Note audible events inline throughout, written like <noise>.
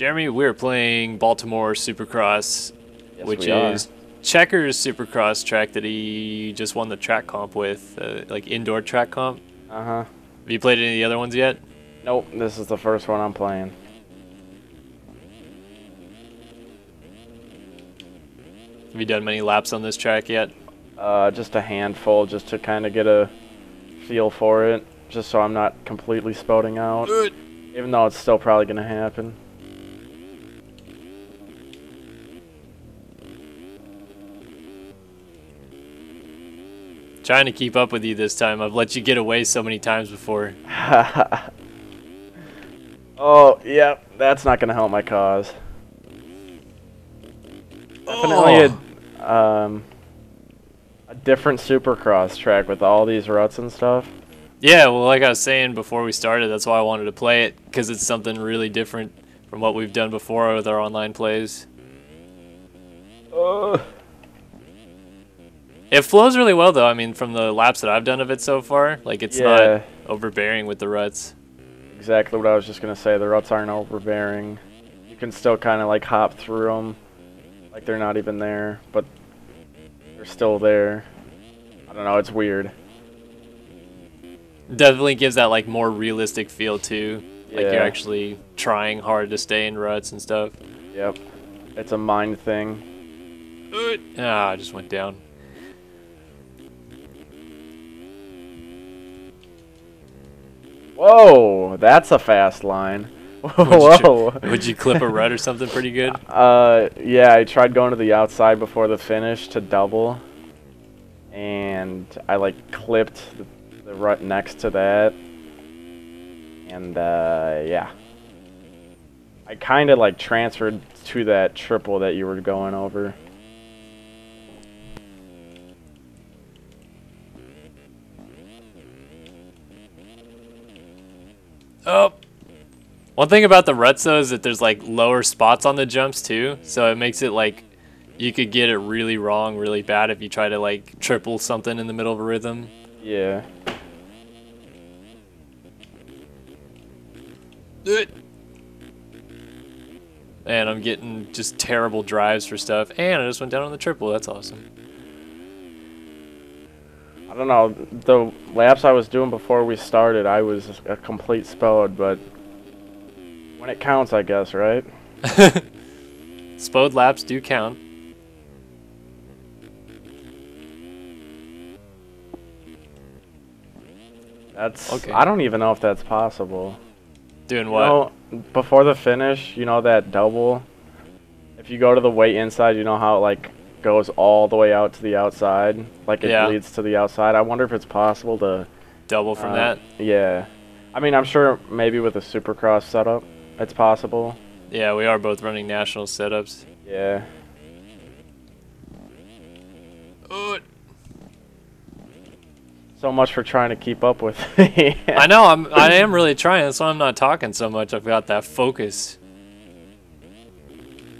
Jeremy, we're playing Baltimore Supercross, Yes, which is Checkerz Supercross track that he just won the track comp with, uh, like indoor track comp. Uh huh. Have you played any of the other ones yet? Nope, this is the first one I'm playing. Have you done many laps on this track yet? Uh, just a handful, just to kind of get a feel for it, just so I'm not completely spouting out. Even though it's still probably gonna happen. Trying to keep up with you this time. I've let you get away so many times before. <laughs> oh, yeah, that's not gonna help my cause. Definitely a, um, a different supercross track with all these ruts and stuff. Yeah, well, like I was saying before we started, that's why I wanted to play it because it's something really different from what we've done before with our online plays. Ugh. It flows really well, though. I mean, from the laps that I've done of it so far, like it's Yeah. not overbearing with the ruts. Exactly what I was just gonna say. The ruts aren't overbearing. You can still kind of like hop through them, like they're not even there, but they're still there. I don't know. It's weird. Definitely gives that like more realistic feel too. Like you're actually trying hard to stay in ruts and stuff. Yep. It's a mind thing. Ah, I just went down. Whoa, that's a fast line. <laughs> Would you, Whoa. would you clip a rut or something pretty good? <laughs> Uh, yeah, I tried going to the outside before the finish to double, and I like clipped the, the rut next to that, and uh, yeah, I kind of like transferred to that triple that you were going over. Oh. One thing about the ruts though is that there's like lower spots on the jumps too, so it makes it like you could get it really wrong, really bad if you try to like triple something in the middle of a rhythm. Yeah. And I'm getting just terrible drives for stuff, and I just went down on the triple. That's awesome. I don't know. The laps I was doing before we started, I was a complete spode, but when it counts, I guess, right? <laughs> Spode laps do count. That's. Okay. I don't even know if that's possible. Doing You what? know, before the finish, you know that double. If you go to the weight inside, you know how it like goes all the way out to the outside, like it Yeah. leads to the outside. I wonder if it's possible to. Double from uh, that. Yeah. I mean, I'm sure maybe with a supercross setup, it's possible. Yeah, we are both running national setups. Yeah. So much for trying to keep up with <laughs> me. I know I'm I am really trying. That's why I'm not talking so much. I've got that focus.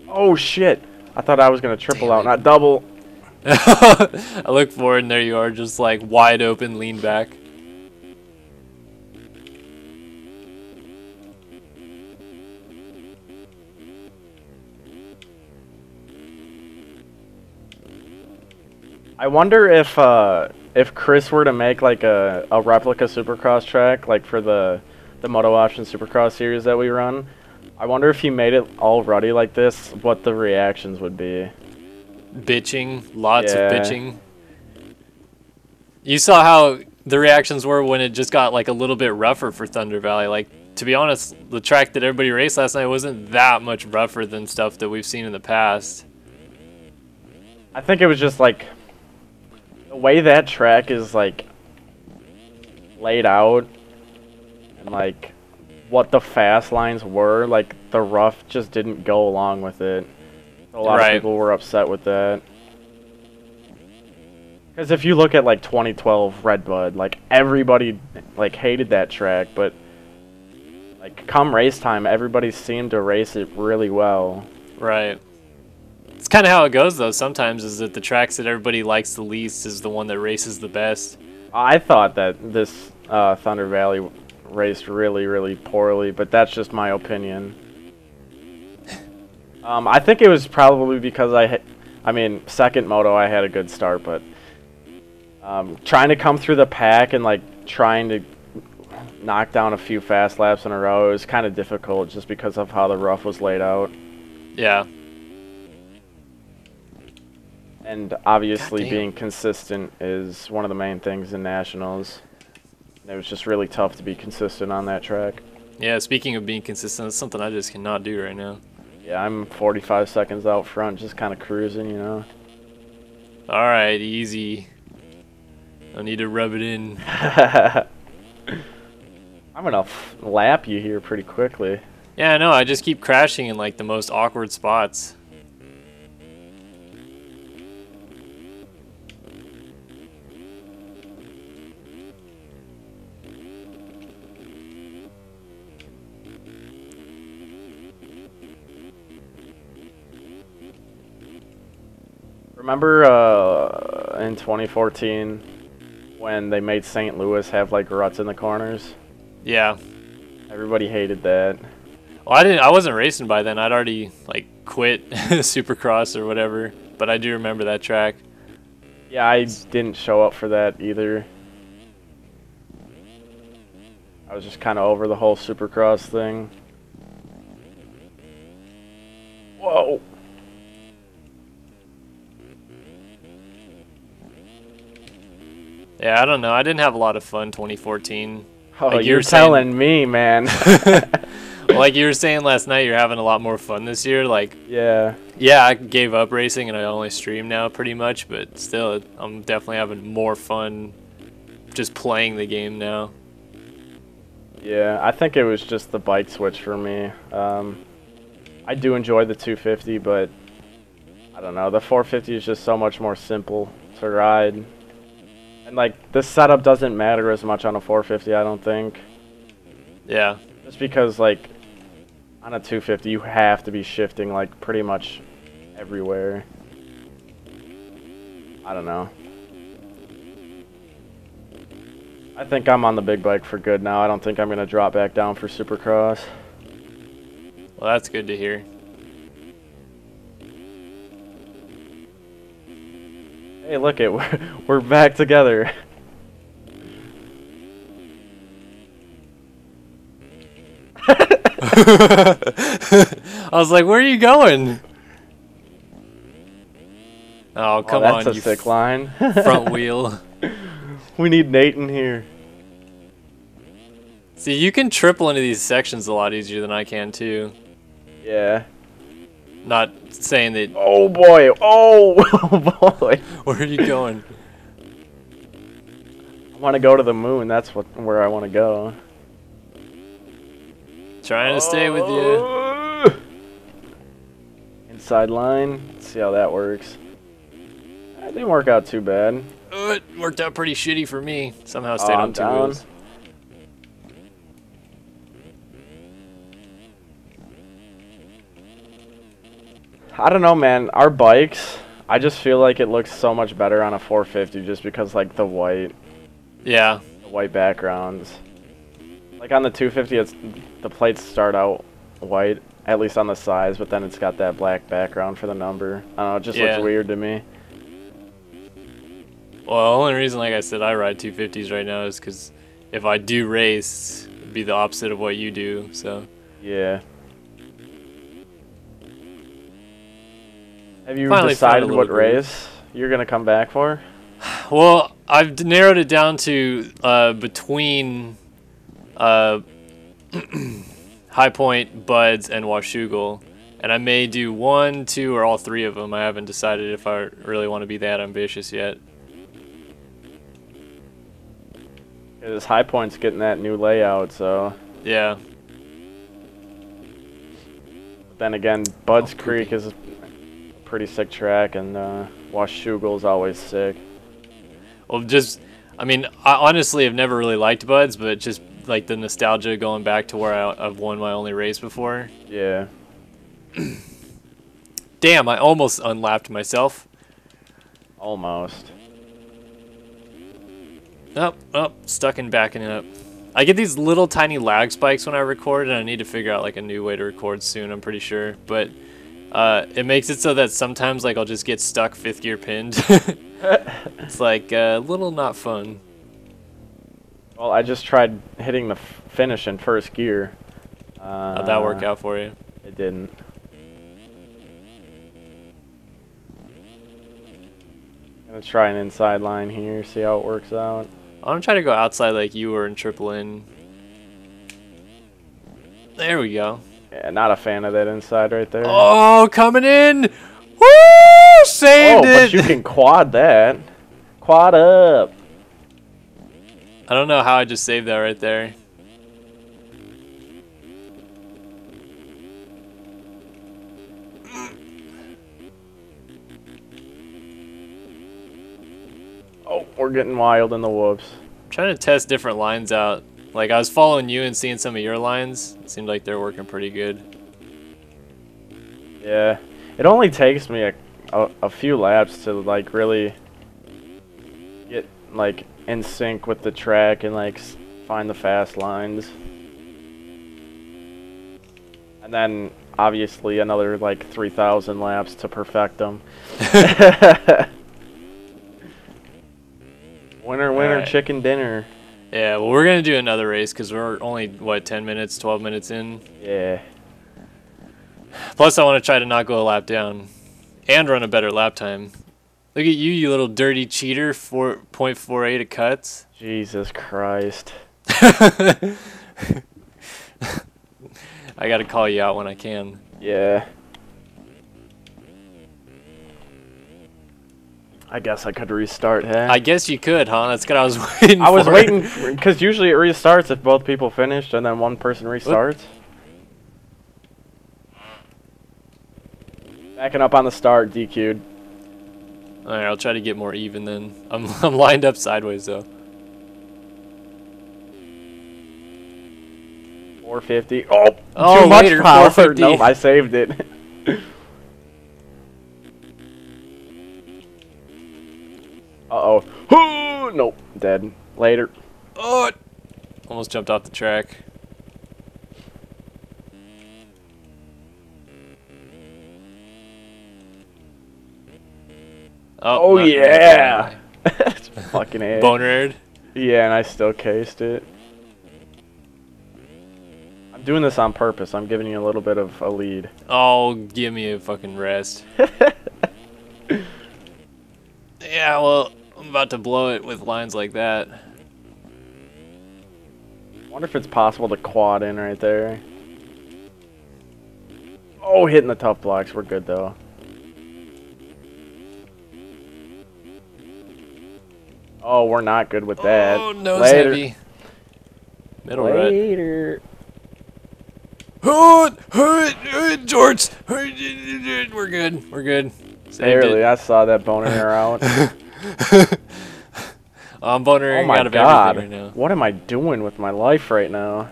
oh shit! I thought I was gonna triple out, not double. <laughs> I look forward and there you are, just like wide open, lean back. I wonder if uh, if Chris were to make like a, a replica Supercross track, like for the the Moto Option Supercross series that we run. I wonder if he made it all ruddy like this, what the reactions would be. Bitching, lots Yeah. of bitching. You saw how the reactions were when it just got like a little bit rougher for Thunder Valley. Like to be honest, the track that everybody raced last night wasn't that much rougher than stuff that we've seen in the past. I think it was just like the way that track is like laid out and like what the fast lines were, like the rough just didn't go along with it. A lot Right. of people were upset with that. Because if you look at like 2012 Redbud, like everybody like hated that track, but like come race time, everybody seemed to race it really well. Right. It's kind of how it goes though. Sometimes is that the tracks that everybody likes the least is the one that races the best. I thought that this uh, Thunder Valley raced really, really poorly, but that's just my opinion. Um, I think it was probably because I, ha- I mean, second moto I had a good start, but um, trying to come through the pack and like trying to knock down a few fast laps in a row was kind of difficult just because of how the rough was laid out, Yeah. and obviously being consistent is one of the main things in nationals. It was just really tough to be consistent on that track. Yeah, speaking of being consistent, it's something I just cannot do right now. Yeah, I'm 45 seconds out front, just kind of cruising, you know. Alright, easy. I need to rub it in. <laughs> I'm gonna f- lap you here pretty quickly. Yeah, I know, I just keep crashing in like the most awkward spots. Remember uh, in 2014 when they made St. Louis have like ruts in the corners? Yeah. Everybody hated that. Well, I didn't. I wasn't racing by then. I'd already like quit <laughs> Supercross or whatever. But I do remember that track. Yeah, I didn't show up for that either. I was just kind of over the whole Supercross thing. Whoa. Yeah, I don't know. I didn't have a lot of fun 2014. Oh, Like you you're saying- telling me, man. <laughs> <laughs> like you were saying last night, you're having a lot more fun this year. Like, yeah. yeah, I gave up racing and I only stream now pretty much, but still, I'm definitely having more fun just playing the game now. Yeah, I think it was just the bike switch for me. Um, I do enjoy the 250, but I don't know. The 450 is just so much more simple to ride. And like the setup doesn't matter as much on a 450, I don't think. Yeah. Just because like on a 250 you have to be shifting like pretty much everywhere. I don't know. I think I'm on the big bike for good now. I don't think I'm going to drop back down for Supercross. Well, that's good to hear. Hey, look it. We're, we're back together. <laughs> I was like, where are you going? Oh, oh come oh, that's on, a you sick line. <laughs> front wheel. we need Nate in here. See, you can triple into these sections a lot easier than I can too. Yeah. Not saying that. Oh boy. Oh, <laughs> oh boy. Where are you going? I want to go to the moon. That's what where I want to go. Trying to stay with you. you. Inside line. Let's see how that works. That didn't work out too bad. Oh, it worked out pretty shitty for me. Somehow stayed Oh, on I'm two down. wheels. I don't know, man. Our bikes, I just feel like it looks so much better on a 450 just because like the white, Yeah, the white backgrounds. Like on the 250, it's the plates start out white, at least on the sides, but then it's got that black background for the number. I don't know, it just Yeah. looks weird to me. Well, the only reason, like I said, I ride 250s right now is because if I do race, it'd be the opposite of what you do. So, Yeah. Have you Finally decided what race you're gonna come back for? well, I've narrowed it down to uh, between uh, <clears throat> High Point, Budds, and Washougal. And I may do one, two, or all three of them. I haven't decided if I really want to be that ambitious yet. Yeah, this High Point's getting that new layout, so. Yeah. Then again, Budds Oh, Creek is pretty sick track, and uh, Washougal's always sick. Well, just, I mean, I honestly have never really liked Budds, but just like the nostalgia going back to where I, I've won my only race before. Yeah. <clears throat> Damn, I almost unlapped myself. Almost. Up, up, stuck and backing it up. I get these little tiny lag spikes when I record, and I need to figure out like a new way to record soon. I'm pretty sure, but Uh, it makes it so that sometimes like I'll just get stuck fifth gear pinned. <laughs> it's like a uh, little not fun. Well, I just tried hitting the f- finish in first gear. Uh, How'd that work out for you? It didn't. Gonna try an inside line here, see how it works out. I'm gonna try to go outside like you were in triple in. There we go. Yeah, not a fan of that inside right there. Oh, coming in! Woo! Saved Oh, it! but you can quad that. Quad up. I don't know how I just saved that right there. Oh, we're getting wild in the whoops. I'm trying to test different lines out. Like I was following you and seeing some of your lines. It seemed like they're working pretty good. Yeah, it only takes me a, a, a few laps to like really get like in sync with the track and like find the fast lines. And then obviously another like 3,000 laps to perfect them. <laughs> <laughs> winner, winner, Alright. chicken dinner. Yeah, well we're gonna do another race because we're only what 10 minutes, 12 minutes in. Yeah. Plus, I want to try to not go a lap down and run a better lap time. Look at you, you little dirty cheater. 4.48 of cuts. Jesus Christ. <laughs> I got to call you out when I can. Yeah. I guess I could restart, huh? I guess you could, huh? That's what I was <laughs> waiting I was for. waiting <laughs> because usually it restarts if both people finished and then one person restarts. Backing up on the start, DQ'd. All right, I'll try to get more even then. <laughs> I'm, I'm lined up sideways though. 450. Oh, Oh, too oh, much later, power. 450. Nope, I saved it. Uh oh. nope, dead. Later. Oh, almost jumped off the track. Oh, not yeah. <laughs> <laughs> Fucking A. Boner. Yeah, and I still cased it. I'm doing this on purpose. I'm giving you a little bit of a lead. Oh, give me a fucking rest. <laughs> yeah, well, I'm about to blow it with lines like that. wonder if it's possible to quad in right there. Oh, hitting the tough blocks. We're good though. Oh, we're not good with that. Oh, nose Later. heavy. Middle. Later. Hood, hood, George. Hood, We're good. We're good. Saved Barely. it. I saw that boner out. <laughs> <laughs> I'm bonering oh my out of god. everything right now. What am I doing with my life right now?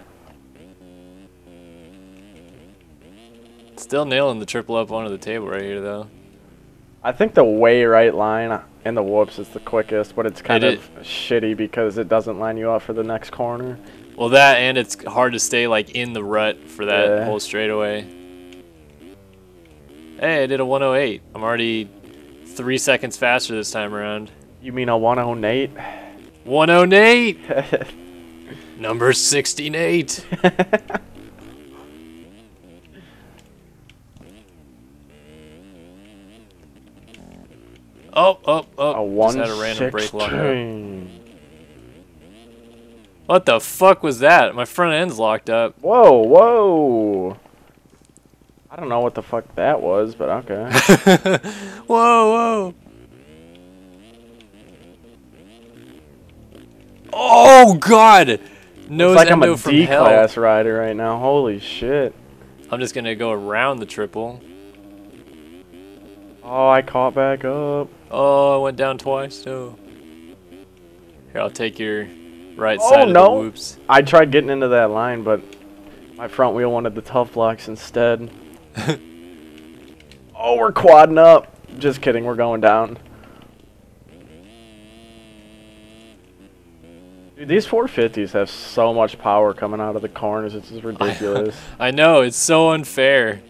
Still nailing the triple up onto the table right here, though. I think the way right line in the whoops is the quickest, but it's kind It of shitty because it doesn't line you up for the next corner. Well, that and it's hard to stay like in the rut for that Yeah. whole straightaway. Hey, I did a 108. I'm already three seconds faster this time around. You mean I want a 108? 108, number 68. <laughs> Oh, oh, oh! a Just had a random brake lock. 116. What the fuck was that? My front end's locked up. Whoa, whoa. I don't know what the fuck that was, but okay. <laughs> whoa, whoa. Oh god! No, it's like I'm a D class hell. rider right now. Holy shit. I'm just gonna go around the triple. Oh, I caught back up. Oh, I went down twice too. Here, I'll take your right Oh, side of no. whoops. I tried getting into that line, but my front wheel wanted the tough blocks instead. <laughs> oh, we're quadding up. Just kidding, we're going down. Dude, these 450s have so much power coming out of the corners. It's just <laughs> ridiculous. I know it's so unfair.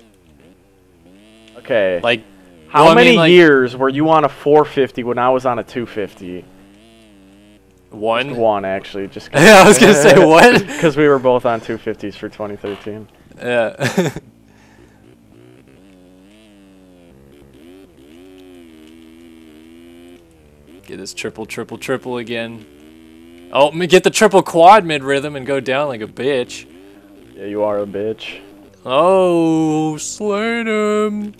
Okay. Like, How well, I many mean, like- years were you on a 450 when I was on a 250? one. One actually, just <laughs> Yeah, I was gonna say, what? Because we were both on 250s for 2013. Yeah. Get this triple, triple, triple again. Oh, get the triple quad mid rhythm and go down like a bitch. Yeah, you are a bitch. Oh, slayed him.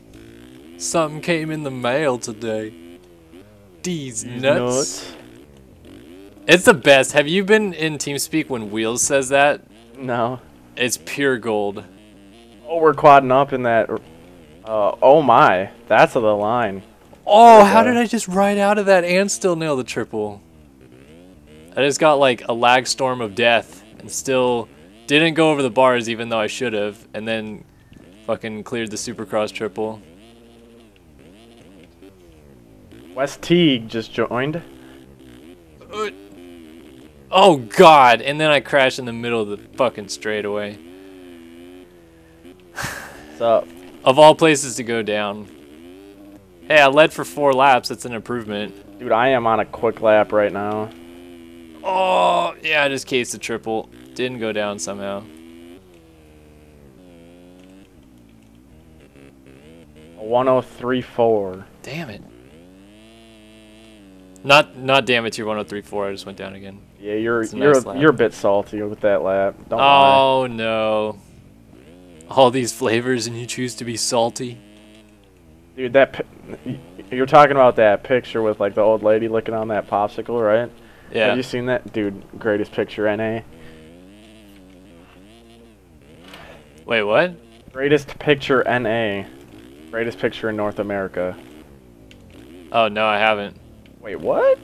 Something came in the mail today. These nuts. It's the best. Have you been in TeamSpeak when Wheels says that? No. It's pure gold. Oh, we're quadding up in that. Uh, oh my, that's the line. Oh, how did I just ride out of that and still nail the triple? I just got like a lag storm of death and still didn't go over the bars even though I should have, and then fucking cleared the supercross triple. West Teague just joined. Uh, oh god, and then I crashed in the middle of the fucking straightaway. What's up? Of all places to go down. Hey, I led for four laps, that's an improvement. Dude, I am on a quick lap right now. Oh, yeah, I just cased the triple. Didn't go down somehow. 1034. Damn it. Not not damn it to your 1034, I just went down again. Yeah, you're you're lap. you're a bit salty with that lap. Don't lie. Oh no. All these flavors and you choose to be salty. Dude, that you're talking about that picture with like the old lady licking on that popsicle, right? Yeah. Have you seen that? Dude, greatest picture NA. Wait, what? Greatest picture NA. Greatest picture in North America. Oh no, I haven't. Wait, what?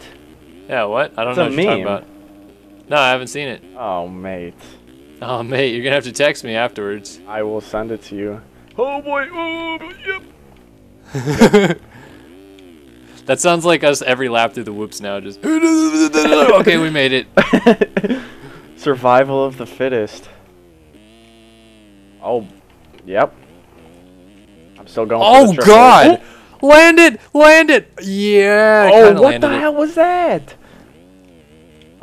Yeah, what? I don't It's know what you're talking meme. about. No, I haven't seen it. Oh, mate. Oh mate, you're gonna have to text me afterwards. I will send it to you. Oh boy, oh yep. <laughs> That sounds like us every lap through the whoops now, just <laughs> Okay, we made it. <laughs> Survival of the fittest. Oh, yep. I'm still going. Oh god! Land it! Land it! Yeah, Oh, what landed the it. hell was that?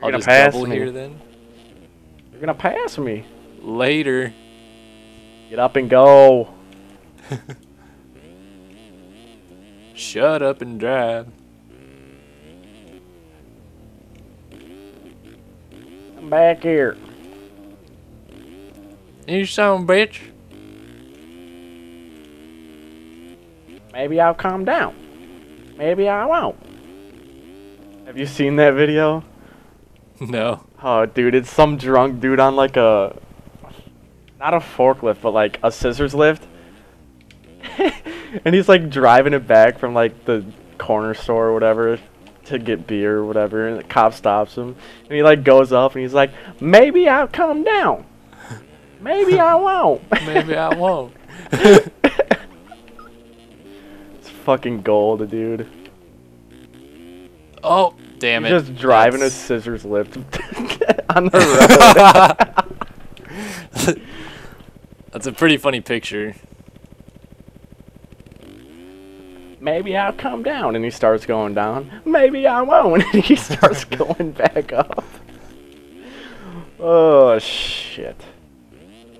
I'll gonna pass me. here then. You're gonna pass me. Later. Get up and go. Shut up and drive. I'm back here. You son of a bitch. Maybe I'll calm down. Maybe I won't. Have you seen that video? <laughs> No. Oh, dude, it's some drunk dude on like a, not a forklift, but like a scissors lift. <laughs> and he's like driving it back from like the corner store or whatever to get beer or whatever. And the cop stops him. And he like goes up and he's like, maybe I'll calm down. Maybe I <laughs> won't. Maybe I won't. <laughs> it's fucking gold, dude. Oh, damn He's it. just driving a scissors lift on the road. That's a pretty funny picture. Maybe I'll come down. And he starts going down. Maybe I won't. <laughs> And he starts <laughs> going back up. Oh, shit.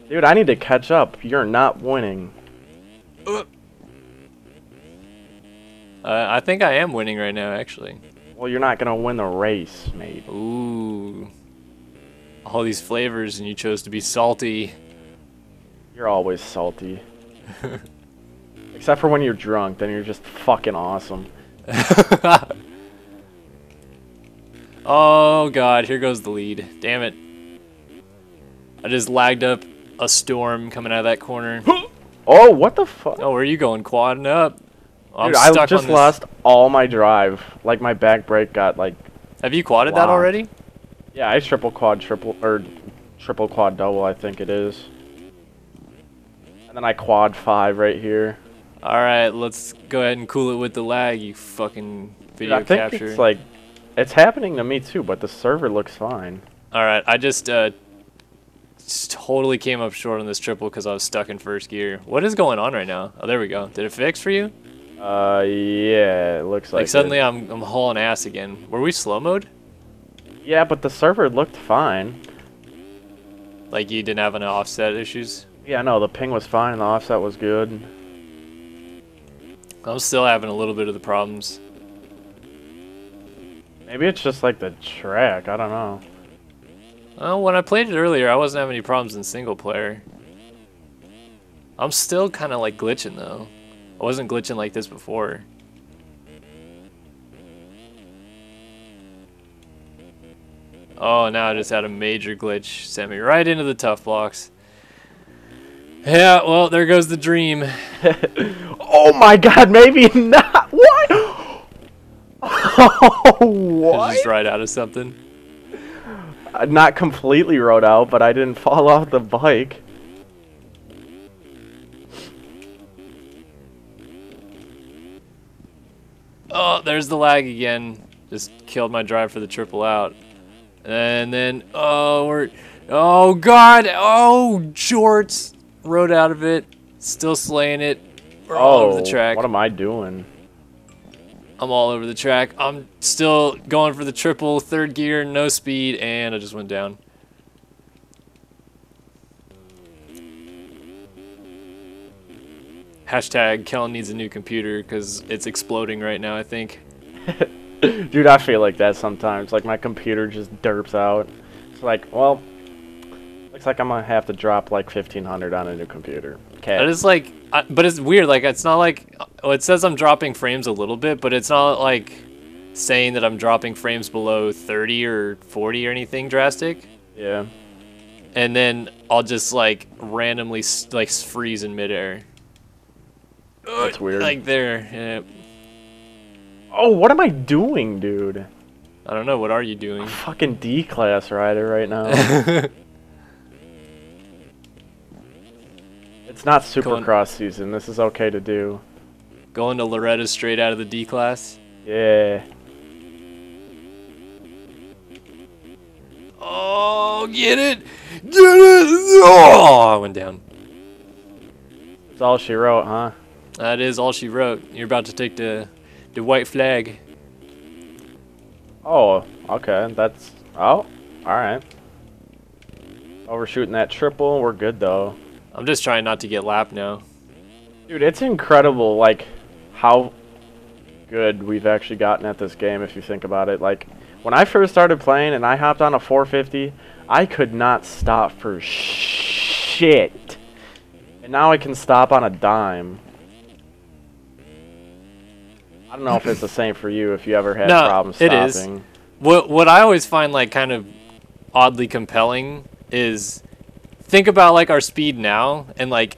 Dude, I need to catch up. You're not winning. Uh, I think I am winning right now, actually. Well, you're not going to win the race, mate. Ooh. All these flavors, and you chose to be salty. You're always salty. <laughs> Except for when you're drunk, then you're just fucking awesome. <laughs> oh god, here goes the lead. Damn it. I just lagged up a storm coming out of that corner. <gasps> Oh, what the fuck? Oh, where are you going? Quadding up. Oh, Dude, I just lost all my drive. Like, my back brake got, like, Have you quadded that already? Yeah, I triple quad triple or triple quad double, I think it is. And then I quad five right here. Alright, let's go ahead and cool it with the lag, you fucking Dude, video I think capture. it's like it's happening to me too, but the server looks fine. Alright, I just uh, just totally came up short on this triple because I was stuck in first gear. What is going on right now? Oh, there we go. Did it fix for you? Uh, yeah, it looks like. Like suddenly it. I'm I'm hauling ass again. Were we slow mode? Yeah, but the server looked fine. Like you didn't have any offset issues? Yeah, no, the ping was fine. The offset was good. I'm still having a little bit of the problems. Maybe it's just like the track. I don't know. Well, when I played it earlier, I wasn't having any problems in single player. I'm still kind of like glitching though. I wasn't glitching like this before. Oh, now I just had a major glitch. Sent me right into the tough blocks. Yeah, well, there goes the dream. <laughs> oh my god, maybe not. <laughs> What? Oh, what? Just right out of something. Uh, Not completely rode out, but I didn't <laughs> fall off the bike. Oh, there's the lag again. Just killed my drive for the triple out. And then, oh, we're, oh god, oh, jorts, rode out of it, still slaying it. We're all over the oh, track. Oh, what am I doing? I'm all over the track. I'm still going for the triple, third gear, no speed, and I just went down. Hashtag Kellen needs a new computer because it's exploding right now, I think. <laughs> Dude, I feel like that sometimes. Like my computer just derps out. It's like, well, looks like I'm gonna have to drop like 1500 on a new computer. Okay. It is like, I, but it's weird. Like, it's not like, oh, it says I'm dropping frames a little bit, but it's not like saying that I'm dropping frames below 30 or 40 or anything drastic. Yeah. And then I'll just like randomly like freeze in midair. That's weird. Like there. Yeah. Oh, what am I doing, dude? I don't know. What are you doing? Fucking D class rider right now. <laughs> it's not Going- Supercross season. This is okay to do. Going to Loretta straight out of the D class. Yeah. Oh, get it! Get it! Oh, I went down. That's all she wrote, huh? That is all she wrote. You're about to take the the white flag. Oh, okay. That's oh, all right. Oh, Overshooting that triple. We're good though. I'm just trying not to get lapped now. Dude, it's incredible, like, how good we've actually gotten at this game, if you think about it. Like, when I first started playing and I hopped on a 450, I could not stop for shit. And now I can stop on a dime. I don't know if it's the same for you, if you ever had <laughs> No, problems it is. stopping. What what I always find like kind of oddly compelling is think about like our speed now and like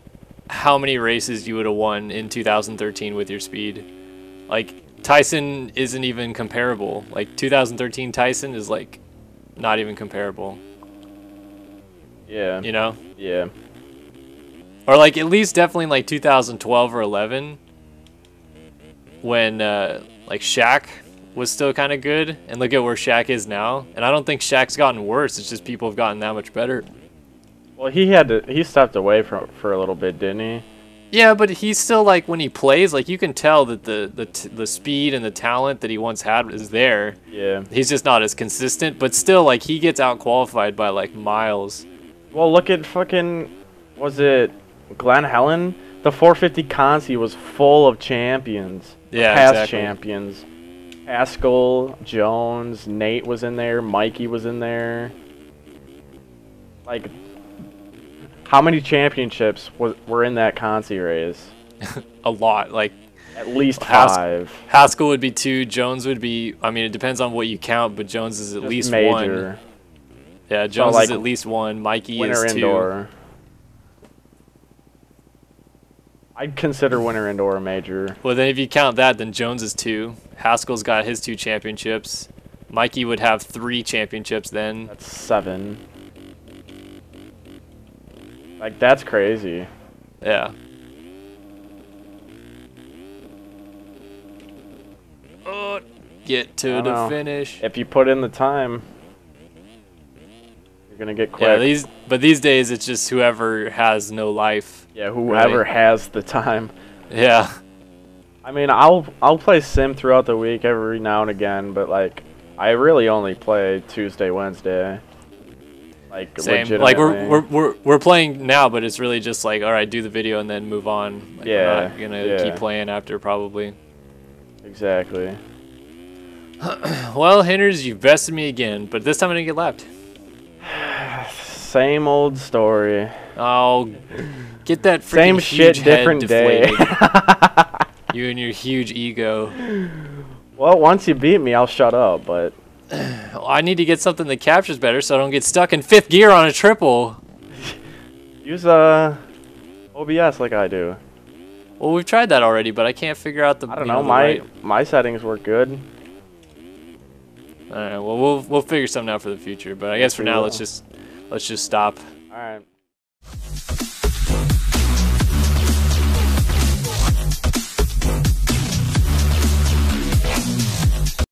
how many races you would have won in 2013 with your speed. Like Tyson isn't even comparable. Like 2013 Tyson is like not even comparable, Yeah, you know? yeah. Or like at least definitely like 2012 or 11 when uh, like Shaq was still kind of good and look at where Shaq is now. And I don't think Shaq's gotten worse. It's just people have gotten that much better. Well, he had to, he stepped away from for a little bit, didn't he? Yeah, but he's still like when he plays, like you can tell that the the t- the speed and the talent that he once had is there. Yeah. He's just not as consistent, but still like he gets out qualified by like miles. Well, look at fucking, was it Glen Helen? The 450 cons he was full of champions. Yeah, past exactly. champions. Haskell, Jones, Nate was in there, Mikey was in there. Like, how many championships was, were in that Consi race? <laughs> A lot. Like At least five. Haskell would be two, Jones would be. I mean, it depends on what you count, but Jones is at Just least major. one. Yeah, Jones like, is at least one. Mikey Winter is two. indoor. I'd consider winter indoor a major. Well, then if you count that, then Jones is two. Haskell's got his two championships. Mikey would have three championships then. That's seven. Like that's crazy. Yeah. Oh, get to the know. finish. If you put in the time, You're gonna get quick. Yeah, these but these days it's just whoever has no life. Yeah, whoever <laughs> has the time. Yeah. I mean, I'll I'll play Sim throughout the week every now and again, but like I really only play Tuesday, Wednesday. Like Same. Like we're, we're we're we're playing now, but it's really just like all right, do the video and then move on. Like, Yeah, We're not gonna yeah. keep playing after probably. exactly. <clears throat> Well, Hinders, you've bested me again, but this time I didn't get lapped. <sighs> Same old story. Oh, get that freaking Same shit, huge head different day. deflated. <laughs> you and your huge ego. well, once you beat me, I'll shut up. But I need to get something that captures better so I don't get stuck in fifth gear on a triple. use uh OBS like I do. Well, we've tried that already, but I can't figure out the. I don't know. the my right- my settings work good. All right. Well, we'll we'll figure something out for the future. But I guess for now, let's just let's just stop. All right.